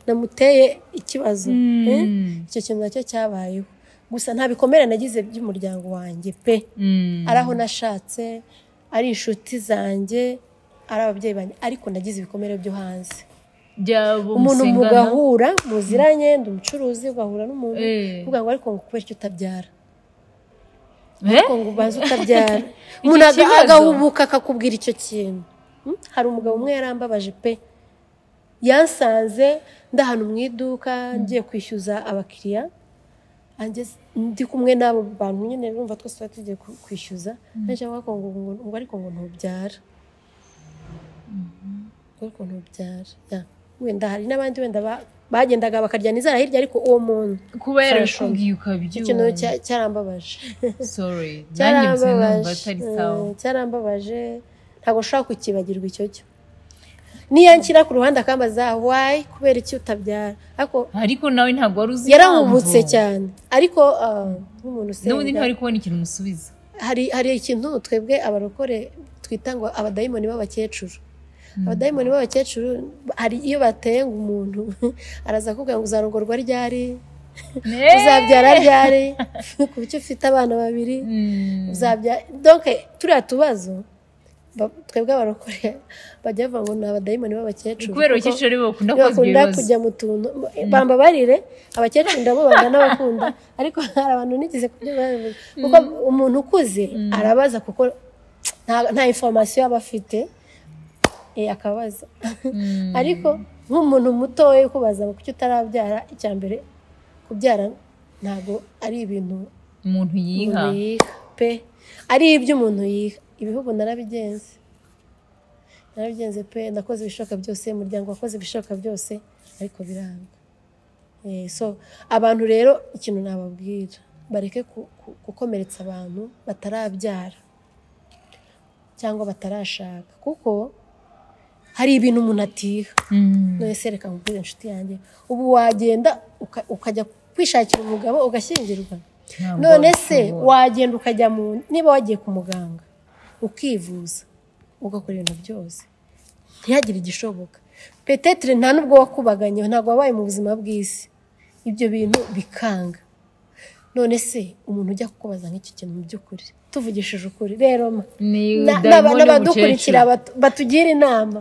namuteye ikibazo. Eh? icyo kintu na cyo cyabayeho. Gusa nta bikomere nagize by'umuryango wanjye pe. Mm. ari aho nashatse ari inshuti zanjye ari ababyeyi banjye ariko nagize ibikomere byo hanze. Umuntu mugahura muziranye ndi umucuruzi ugahura n'umuntu. Eh. uvuga ngo ariko ngo kubera icyo utabyara. Eh? ariko ngo ubanze utabyara. Umuntu agahubuka akakubwira icyo kintu. Hmm? hari umugabo umwe yarambabaje pe. Yansanze ndahantu mu iduka ngiye kwishyuza abakiriya. Ndi kumwe n'abo bantu nyine urumva twese tuba tugiye kwishyuza. Naje ngo ngo ngo- ngo ariko ngo ntubyara. Ariko ntubyara. Ya. Wenda hari n'abandi wenda ba- bagendaga bakarya n'inzara hirya ariko uwo muntu. Kuba yarabikubwiye icyo kintu ukabyumva cya- cyarambabaje. Cyarambabaje. cyarambabaje. Ntabwo nshobora kukibagirwa icyo cyo. Niyo nshyira ku ruhande akambaza wayi kubera iki utabyara. Ariko ariko nawe ntabwo wari uzi yarahubutse impamvu. cyane. Ariko ah, nk'umuntu n'ubundi usenga ntibari kubona ikintu umusubiza. Hari hari ikintu twebwe abarokore twita ngo abadayimoni b'abakecuru. Abadayimoni b'abakecuru hari iyo bateye ngo umuntu araza akubwira ngo uzarongorwa ryari? Uzabyara ryari? Ku buryo ufite abana babiri? Uzabyara donke turiya tubazo ba- twebwe abarokore bajya bavuga ngo ni abadayimoni b'abakecuru kubera abakecuru ari bo bakunda kujya mu tuntu. Bambabarire abakecuru ndabubanga n'abakunda ariko hari abantu nigeze kubyo kuko umuntu ukuze arabaza kuko nta, nta information aba afite. Akabaza ariko nk'umuntu mutoya ukubaza ngo kuki utarabyara icya mbere kubyara ntabwo ari ibintu umuntu yiha. pe ari ibyo umuntu yiha. Ibihugu narabigenze. Narabigenze pe nakoze ibishoboka byose umuryango wakoze ibishoboka byose ariko biranga. Eh, so abantu rero ikintu nababwira. Bareke gukomeretsa abantu batarabyara cyangwa batarashaka. Kuko hari ibintu umuntu atiha. None se reka nkubwire inshuti yanjye. Ubu wagenda uka- ukajya kwishakira umugabo ugashyingirwa none se wagenda ukajya mu niba wagiye ku muganga ukivuza ugakora ibintu byose. Ntihagire igishoboka. Petetere nta n'ubwo wakubaganye ntabwo wabaye mu buzima bw'isi. Ibyo bintu bikanga. None se umuntu ujya kukubaza nk'iki kintu mu by'ukuri? Tuvugishije ukuri. Rero n'abadukurikira batugira inama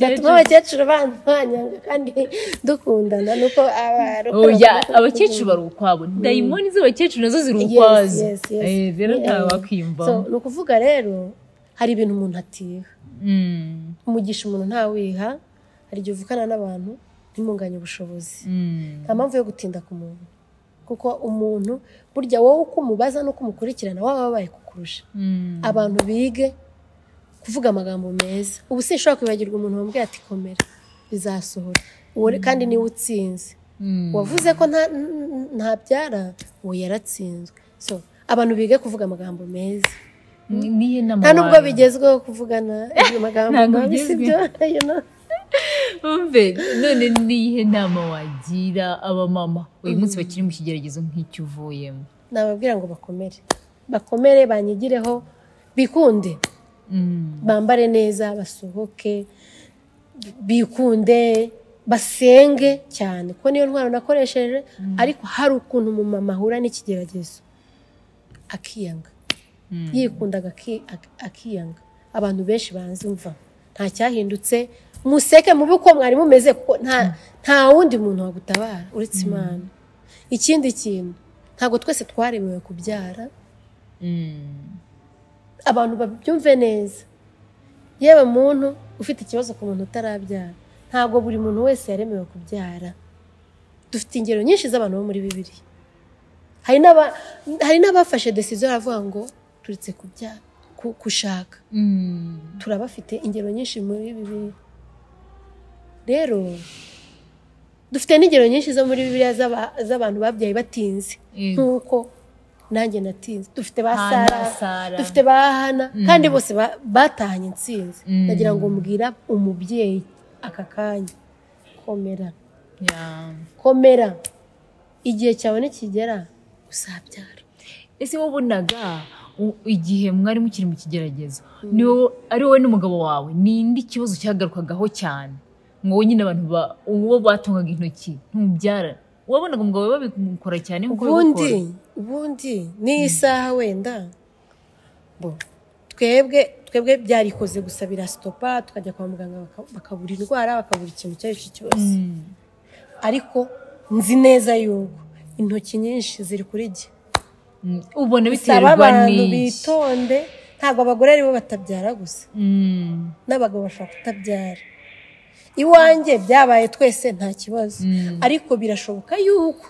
batuma abakecuru bantwanyanga kandi dukundana. Nuko abakecuru bari ukwabo dayimoni z'abakecuru na zo ziri ukwazo. Eh, rero ntawe wakwiyumvamo. Ni ukuvuga rero hari ibintu umuntu atiha. Mm, umugisha umuntu ntawiha hari igihe uvukana n'abantu ntimunganye ubushobozi. Mm. nta mpamvu yo gutinda ku muntu. Kuko umuntu burya wowe uko umubaza n'uko umukurikirana waba wabaye kukurusha. Mm. abantu bige kuvuga amagambo meza. Ubu sinshobora kwibagirwa umuntu wambwiye ati komera bizasohora. Uwo re- kandi ni we utsinze. Mm. wavuze ko ntabyara uwo yaratsinzwe. So abantu bige kuvuga amagambo meza. Nta nubwo bigezweho kuvugana ayo magambo Ntabwo mabi si byo none nihe nama wagira abamama uyu munsi bakiri mu kigeragezo nk'icyo uvuyemo. Nababwira ngo bakomere. Bakomere banyigireho bikunde. Mm. bambare neza basohoke bikunde basenge cyane. Kuko niyo ntwaro nakoresheje ariko hari ukuntu umumama ahura n'ikigeragezo. Akiyanga. Ak- akiyanga. Abantu benshi banzumva nta cyahindutse museke mubi uko mwari mumeze kuko nta nta wundi muntu wagutabara uretse imana. Ikindi kintu ntabwo twese twaremewe kubyara. Mm. abantu babyumve neza. Yewe muntu ufite ikibazo ku muntu utarabyara ntabwo buri muntu wese yaremewe kubyara. Dufite ingero nyinshi z'abantu bo muri bibiri hari n'aba- hari n'abafashe desiziyo baravuga ngo turetse kubyara ku- gushaka Mm. turabafite ingero nyinshi muri bibiri rero dufite n'ingero nyinshi zo muri bibiliya z'aba- z'abantu babyaye batinze. Yego. nk'uko nanjye natinze. Dufite ba sara dufite ba hana kandi bose ba- batahanye intsinzi. Mm. ndagira ngo mbwira umubyeyi aka kanya. Komera. Komera. Igihe cyawe nikigera uzabyara. Ese wabonaga igihe mwari mukiri mu kigeragezo? Ni wowe- ari wowe n'umugabo wawe. Ninde ikibazo cyagarukagaho cyane? Ngo nyine abantu ba- uwo batungaga intoki ntubyara wabonaga umugabo we babikora cyane nk'uko ubundi ubundi n'isaha wenda bo twebwe twebwe byarikoze gusa birasitopa tukajya kwa muganga baka- bakabura indwara bakabura ikintu icyo ari cyo cyose. Mm. ariko nzi neza yuko intoki nyinshi ziri kuri jye Mm. ubona biterwa n'iki bitonde ntabwo abagore ari bo batabyara gusa. Mm. n'abagabo bashobora kutabyara. Iwanjye byabaye twese nta kibazo. Mm. ariko birashoboka yuko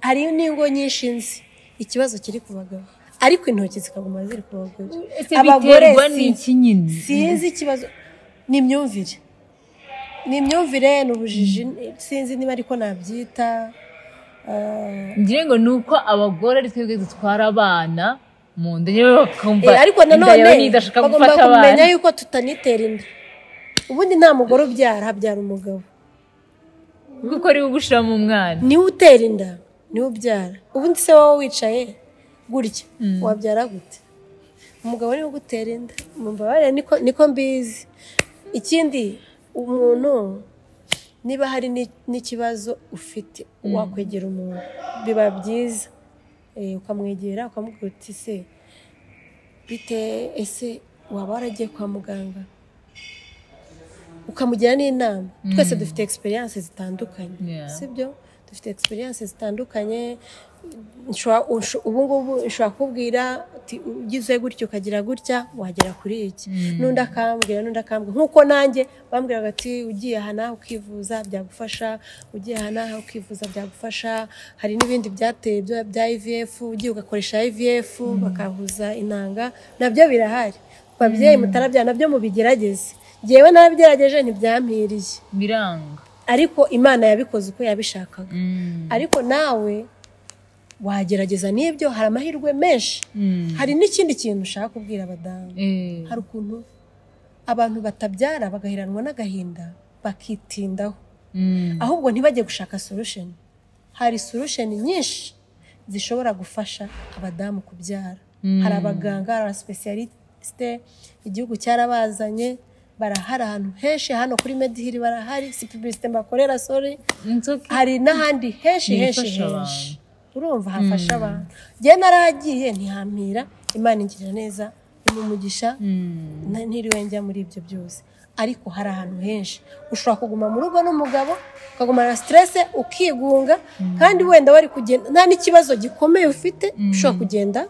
hari n'ingo nyinshi nzi ikibazo kiri ku bagabo. Ariko intoki zikaguma ziri ku bagore. N'iki nyine? sinzi ikibazo. Ni imyumvire ni imyumvire ni ubujiji sinzi niba ariko nabyita ah, ngira ngo ni uko abagore ari twebwe dutwara abana mu nda. Bakumva Eh, ariko nanone bagomba kumenya yuko tutanitera inda. Ubundi nta mugore ubyara habyara umugabo. Kuko ari we ugushyiramo umwana ni we utera inda ni we ubyara. Ubundi se wowe wicaye gutya? Wabyara gute? Umugabo ni we ugutera inda. Mumbabarire niko niko mbizi. Ikindi umuntu niba hari ni- n'ikibazo ufite wakwegera umuntu biba byiza. Eh, ukamwegera ukamubwira uti se bite ese waba waragiye kwa muganga? Ukamugira n'inama. Twese dufite egisperiyanse zitandukanye sibyo? Dufite egisperiyanse zitandukanye. Ubu ngubu nshobora kukubwira uti ugize gutya ukagira gutya wagera kuri iki? N'undi akambwira n'undi akambwira. Nk'uko nanjye bambwiraga ati ugiye aha nawe ukivuza byagufasha ugiye aha nawe ukivuza byagufasha. Hari n'ibindi byateye bya- bya IVF ugiye ugakoresha IVF bakahuza inanga. Nabyo birahari. Babyeyi mutarabyara na byo mubigerageze. Ngewe narabigerageje ntibyampiriye biranga. Ariko imana yabikoze uko yabishakaga. Mm. ariko nawe wagerageza n'ibyo hari amahirwe menshi. Mm. hari n'ikindi kintu ushaka kubwira abadamu. Eh. hari ukuntu abantu batabyara bagaheranwa n'agahinda bakitindaho. Mm. ahubwo ntibajye gushaka solution. Hari solution nyinshi zishobora gufasha abadamu kubyara. Hari abaganga hari abasipesiyalisite igihugu cyarabazanye barahari ahantu henshi hano kuri medihiri barahari si publicite mbakorera sori hari n'ahandi henshi henshi henshi. Urumva hafasha abantu. Njye narahagiye ntihampira imana ingirira neza umugisha Mm. na- ntiriwe njya muri ibyo byose. Ariko hari ahantu henshi. Ushobora kuguma mu rugo n'umugabo ukagumana siterese ukigunga. Kandi wenda wari kugenda nta n'ikibazo gikomeye ufite ushobora kugenda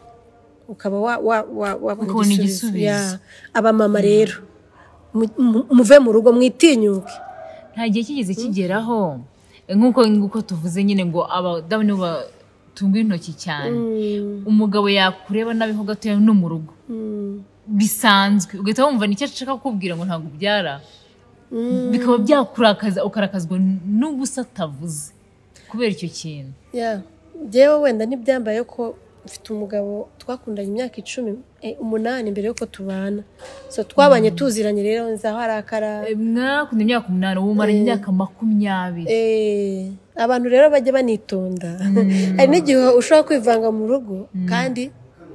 ukaba wa- wa- wa- wabona igisubizo. Abamama rero. Muve mu rugo mwitinyuke. Nta gihe kigeze kigeraho nk'uko nk'uko tuvuze nyine ngo abadamu nibo batunga intoki cyane. Umugabo yakureba nabiho gatoya no mu rugo. Bisanzwe. Ugahita wumva ni cyo ashaka kukubwira ngo ntabwo ubyara. Bikaba byakurakaza ukarakazwa n'ubusa atavuze kubera icyo kintu. Ya. Njyewe wenda ntibyambaye ko mfite umugabo twakundanye imyaka icumi eh, umunani mbere y'uko tubana. So twabanye tuziranye rero nzaho arakara Eh, mwakunda imyaka umunani ubu umaranye imyaka makumyabiri. Eh, abantu rero bajya banitonda. Hari n'igihe ushobora kwivanga mu rugo kandi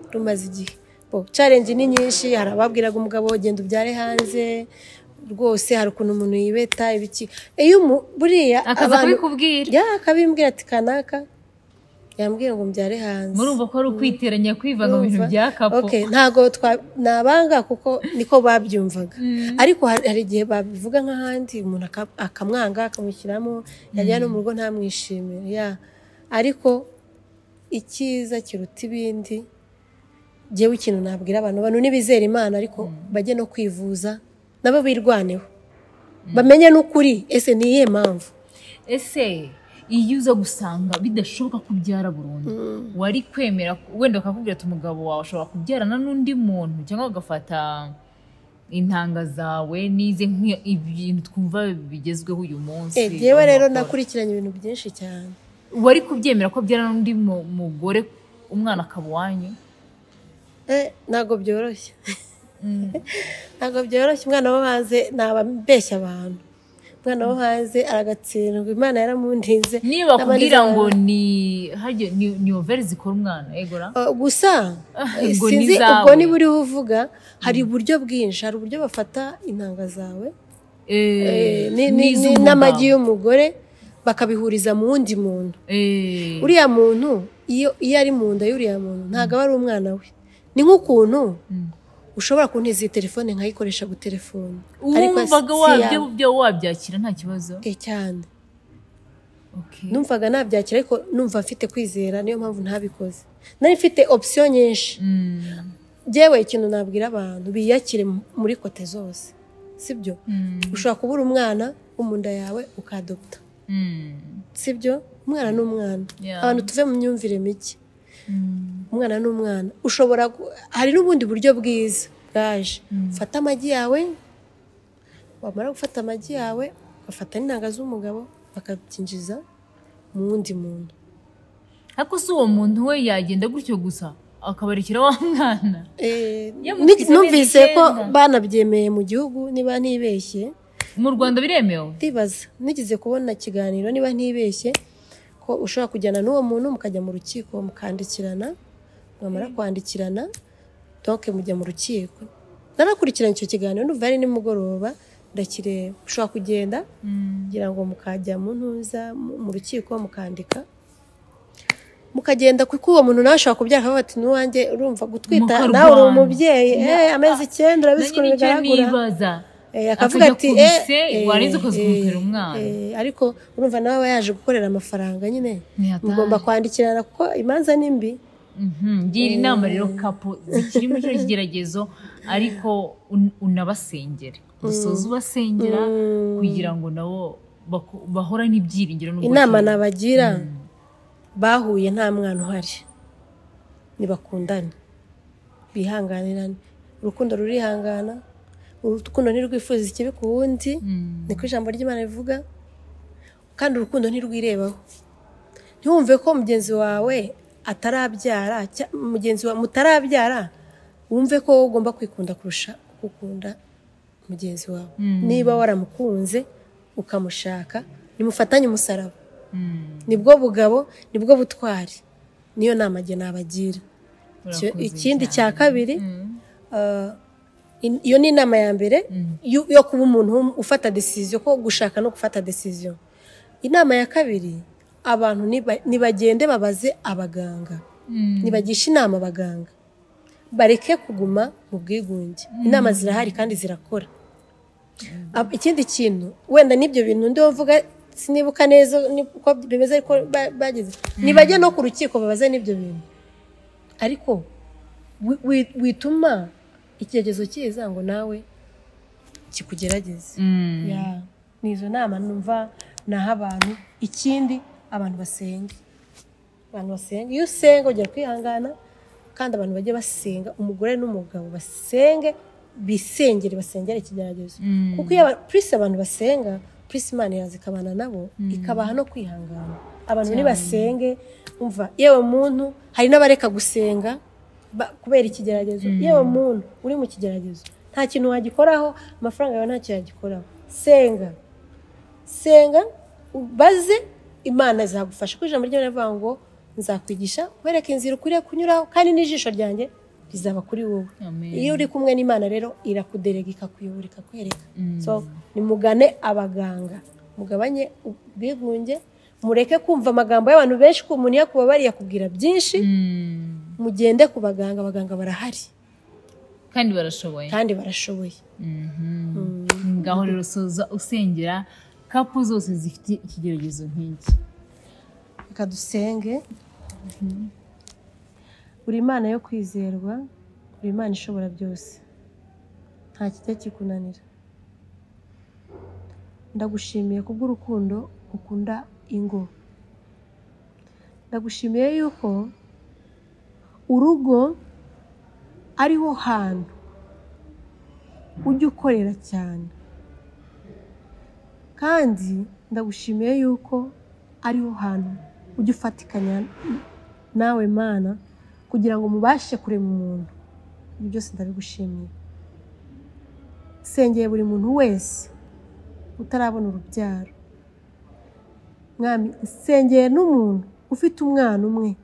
uri rumaze igihe. Bo challenge ni nyinshi hari ababwiraga umugabo genda ubyare hanze. Rwose hari ukuntu umuntu yibeta ibiki. Iyo buriya akaza kubikubwira. Ya akabimbwira ati kanaka. Yambwiye ngo mbyare hanze. Murumva ko ari ukwiteranya kwivanga mu bintu bya kapo ntabwo nabanga kuko niko babyumvaga. Ariko hari igihe babivuga nk'ahandi umuntu aka- akamwanga akamushyiramo yagera no mu rugo ntamwishimire ya. Ariko icyiza kiruta ibindi njyewe ikintu nabwira abantu abantu ntibizera imana ariko bajye no kwivuza nabo birwaneho. Bamenye n'ukuri ese ni iyihe mpamvu? Ese iyo uza gusanga bidashoboka kubyara burundu. Wari kwemera wenda bakakubwira ati umugabo wawe ashobora kubyarana n'undi muntu cyangwa bagafata intanga zawe n'ize nk'ibintu twumva bigezweho uyu munsi. Eh, njyewe rero nakurikiranye ibintu byinshi cyane. Wari kubyemera ko abyarana n'undi mu- mugore umwana akaba uwanyu? Eh, ntabwo byoroshye. Ntabwo byoroshye umwana wo hanze ntaba mbeshya abantu. Umwana wo hanze aragatsindwa imana yaramundinze niyo bakubwira n'abandi ngo bantu. ni ni overi zikora umwana egora gusa eh, ngo sinzi ubwo niba uriho uvuga hari uburyo bwinshi hari uburyo bafata intanga zawe. Eh, ni- n'amagi y'umugore bakabihuriza mu wundi muntu. Uriya muntu iyo iyo ari mu nda y'uriya muntu ntabwo aba ari umwana we. Ni nk'ukuntu ushobora kuntiza iyi telefone nkayikoresha gutelefone wumvaga wabyo wabyakira nta kibazo? Cyane. Numvaga nabyakira ariko numva mfite kwizera niyo mpamvu ntabikoze. Nari mfite opsiyo nyinshi. Mm. njyewe ikintu nabwira abantu biyakire muri kote zose. Sibyo? Mm. ushobora kubura umwana wo mu nda yawe ukadopta Mm. sibyo? Umwana ni umwana abantu tuve mu myumvire mike. Mm. Umwana ni umwana ushobora hari n'ubundi buryo bwiza. Bwaje. Ufata amagi yawe wamara gufata amagi yawe ugafata n'intanga z'umugabo bakabyinjiza mu wundi muntu. Ariko si uwo muntu we yagenda gutyo gusa akabarekera wa mwana? Eh, numvise ko banabyemeye mu gihugu niba ntibeshye. Mu rwanda biremewe? Ndibaza. Nigeze kubona ikiganiro niba ntibeshye. Ko ushobora kujyana n'uwo muntu mukajya mu rukiko mukandikirana mwamara kwandikirana doke mujya mu rukiko. Narakurikirana icyo kiganiro numva ari nimugoroba ndakireba. Ushobora kugenda kugira ngo mukajya mu ntuza mu rukiko mukandika. Mukagenda kuko uwo muntu nawe ashobora kubyara akavuga ati n'uwanjye urumva gutwita nawe uri umubyeyi. Eh, amezi icyenda urabizi ukuntu nanjye Eh, akavuga ati eh, eh, ariko urumva nawe aba yaje gukorera amafaranga nyine. Mugomba kwandikirana kuko imanza ni mbi. Mhm, ngira inama rero kapo zikiri muri kino kigeragezo ariko un- unabasengere. Usoze ubasengera kugira ngo nabo baku- bahorane ibyiringiro n'ubwo inama nabagira bahuye nta mwana uhari. Ntibakundane bihanganirane. Urukundo rurihangana. Urukundo ntirwifuza ikibi ku wundi. Mm. niko ijambo ry'imana rivuga. Kandi urukundo ntirwirebaho. Ntiwumve ko mugenzi wawe atarabyara mugenzi wawe mutarabyara wumve ko wowe ugomba kwikunda kurusha gukunda mugenzi wawe. Niba waramukunze ukamushaka nimufatanye umusaraba. Mm. ni bwo bugabo ni bwo butwari. Niyo nama nabagira ikindi cya kabiri Mm. uh, iyo ni inama ya mbere yo yo kuba umuntu ufata decision ko gushaka no gufata decision. Inama ya kabiri abantu nibagende babaze abaganga. Mm. nibagisha inama abaganga. Bareke kuguma mu bwigunge. Inama zirahari kandi zirakora. Ikindi kintu wenda n'ibyo bintu ndiho mvuga sinibuka neza uko bimeze ariko ba- bageze nibajye no ku rukiko babaze n'ibyo bintu. Ariko wi- wi- wituma ikigeragezo kiza ngo nawe kikugerageze. Mm. Ni izo nama numva naho abantu ikindi abantu basenge. Abantu basenga iyo usenga ugira kwihangana kandi abantu bajye basenga umugore n'umugabo basenge bisengere basengere ikigeragezo. Mm. kuko iyo purisi abantu basenga purisi imana iraza ikabana nabo ikabaha no kwihangana. Abantu nibasenge umva yewe muntu hari n'abareka gusenga kubera ikigeragezo. Yewe muntu uri mu kigeragezo. Nta kintu wagikoraho amafaranga yawe ntacyo yagikoraho senga. Senga ubaze imana izagufasha. Kuko ijambo ry'imana rivuga ngo nzakwigisha wereke inzira ukwiriye kunyuraho kandi n'ijisho ryanjye rizaba kuri wowe. Iyo uri kumwe n'imana rero irakuderega ikakuyobora ikakwereka so nimugane abaganga. Mugabanye ubwigunge mureke kumva amagambo y'abantu benshi ko umuntu yakubabariye akubwira byinshi. Mm. Mugende ku baganga abaganga barahari. Kandi barashoboye. Kandi barashoboye. Ngaho rero soza usengera kapu zose zifite ikigeragezo nk'iki. Reka dusenge uri imana yo kwizerwa uri imana ishobora byose. Nta kijya kikunanira. Ndagushimiye kubw'urukundo ukunda ingo. Ndagushimiye yuko urugo ariho hantu. Ujya ukorera cyane. Kandi ndagushimiye yuko ariho hantu ujya ufatikanya nawe mana kugira ngo mubashe kurema umuntu. Ibi byose ndabigushimiye sengeye buri muntu wese utarabona urubyaro. Mwami sengeye n'umuntu ufite umwana umwe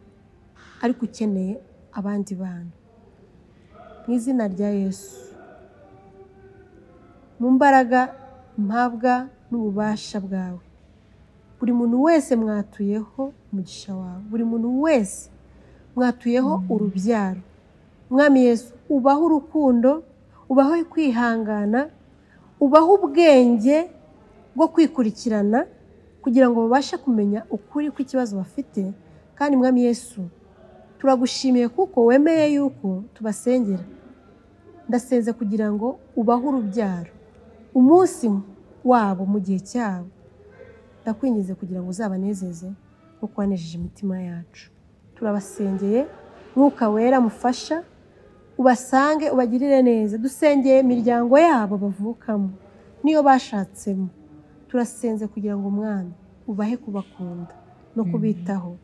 ariko ukeneye abandi bana mu izina rya yesu. Mu mbaraga mpabwa n'ububasha bwawe. Buri muntu wese mwatuyeho umugisha wawe. Buri muntu wese mwatuyeho urubyaro. Mwami yesu ubaho urukundo ubaho kwihangana ubaho ubwenge bwo kwikurikirana kugira ngo babashe kumenya ukuri kw'ikibazo bafite. Kandi mwami yesu turagushimiye kuko wemeye yuko tubasengera. Ndasenze kugira ngo ubahe urubyaro. Umunsi wabo mu gihe cyabo. Ndakwingize kugira ngo uzabanezeze kuko wanejeje imitima yacu. Turabasengeye. Mwuka wera mufasha. Ubasange ubagirire neza. Dusengeye imiryango yabo bavukamo. Niyo bashatsemo. Turasenze kugira ngo umwana ubahe kubakunda no kubitaho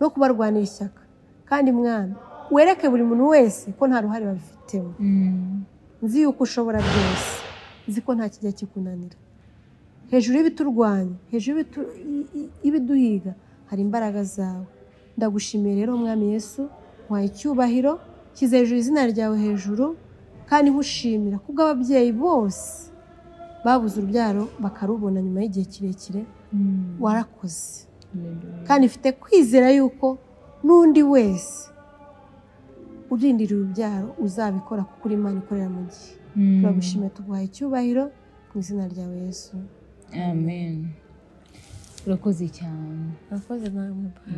no kubarwanira ishyaka. Kandi mwana wereke buri muntu wese ko nta ruhare babifitemo. Nzi yuko ushobora byose. Nzi ko nta kijya kikunanira. Hejuru y'ibiturwanya hejuru y'ibiduhiga hari imbaraga zawe. Ndagushimiye rero mwami yesu waha icyubahiro shyize hejuru izina ryawe hejuru kandi nkushimira kubwo ababyeyi bose babuze urubyaro bakarubona nyuma y'igihe kirekire warakoze. Kandi mfite kwizera yuko n'undi wese urindira urubyaro uzabikora kuko uri imana ikorera mu gihe. Turagushimiye tuguhaye icyubahiro mu izina ryawe yesu. Amen. Urakoze cyane. Urakoze namwe papa.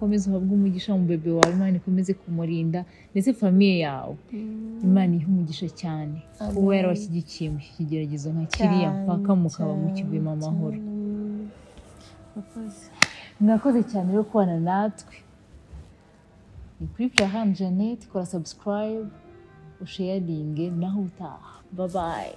Komeza uhabwe umugisha mu bebe wawe imana ikomeze kumurinda ndetse famiye yawe. Imana ihe umugisha cyane. Kuba yarabashyigikiye mu kigeragezo nka kiriya mpaka mukaba mukivuyemo amahoro. Urakoze. Mwakoze cyane rero kubana natwe. Ni kuri Florent Jeannette kora subscribe usharinge naho utaha. Babaye